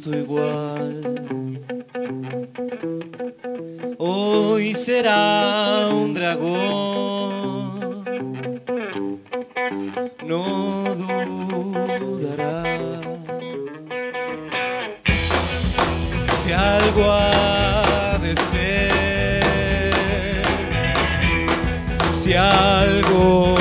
visto igual. Hoy será un dragón, no dudará. Si algo ha de ser, si algo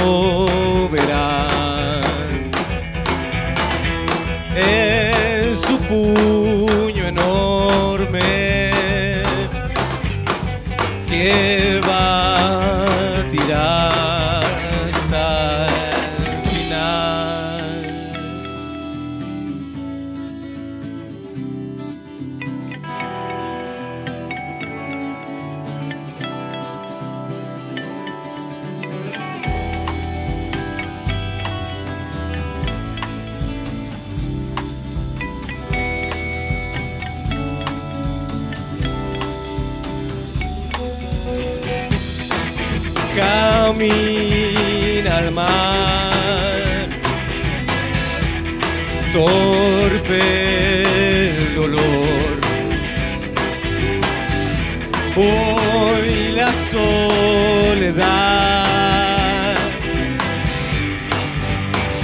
camina al mar, torpe el dolor. Hoy la soledad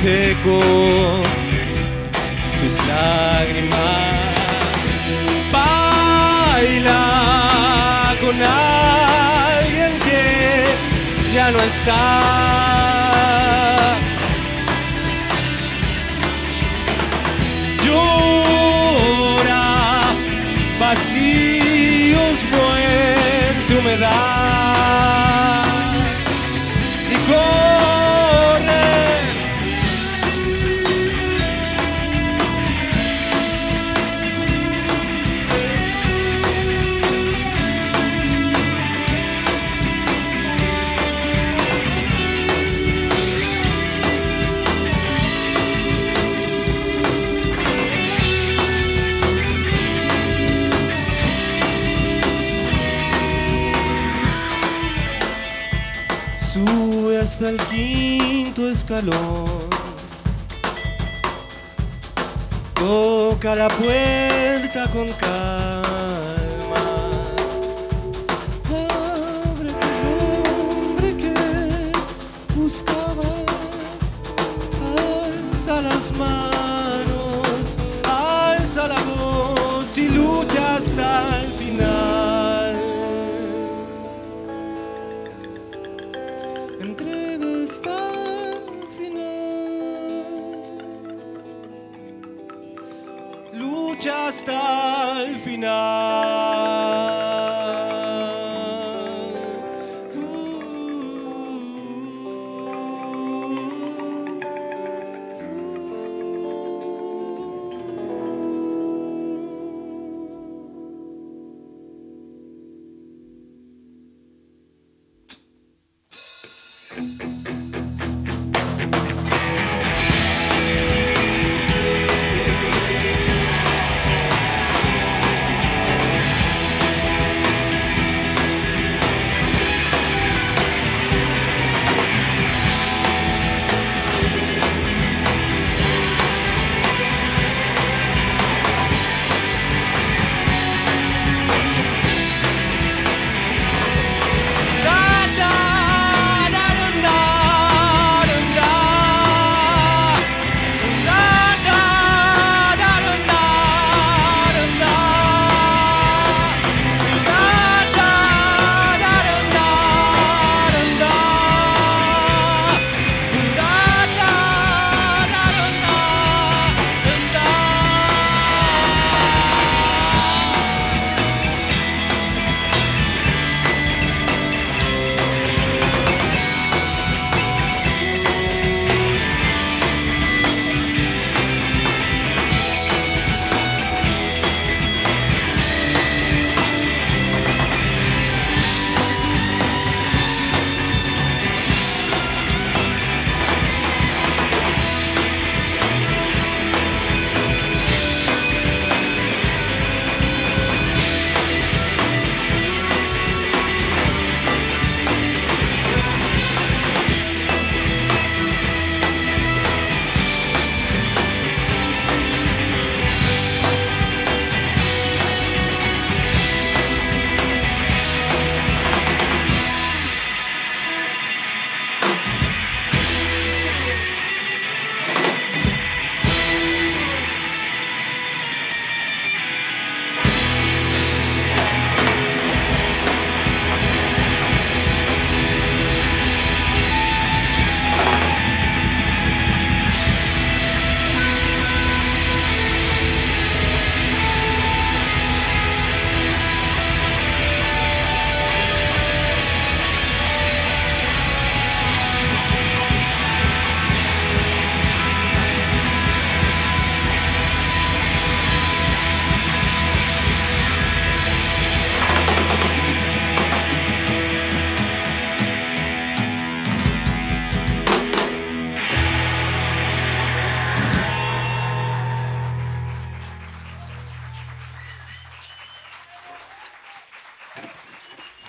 secó sky. Hasta el quinto escalón. Toca la puerta con calma. Entrego hasta el final. Lucha hasta el final.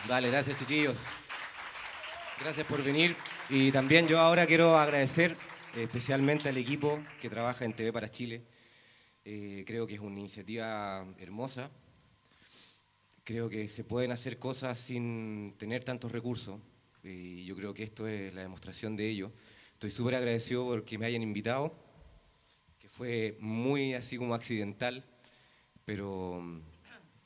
Dale, gracias chiquillos. Gracias por venir. Y también yo ahora quiero agradecer especialmente al equipo que trabaja en TV para Chile. Eh, creo que es una iniciativa hermosa. Creo que se pueden hacer cosas sin tener tantos recursos. Y yo creo que esto es la demostración de ello. Estoy súper agradecido porque me hayan invitado, que fue muy así como accidental, pero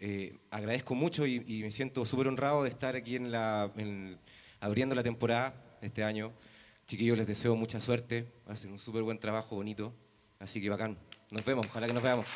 eh, agradezco mucho y, me siento súper honrado de estar aquí en la, en- abriendo la temporada este año. Chiquillos, les deseo mucha suerte, hacen un súper buen trabajo, bonito, así que bacán. Nos vemos, ojalá que nos veamos.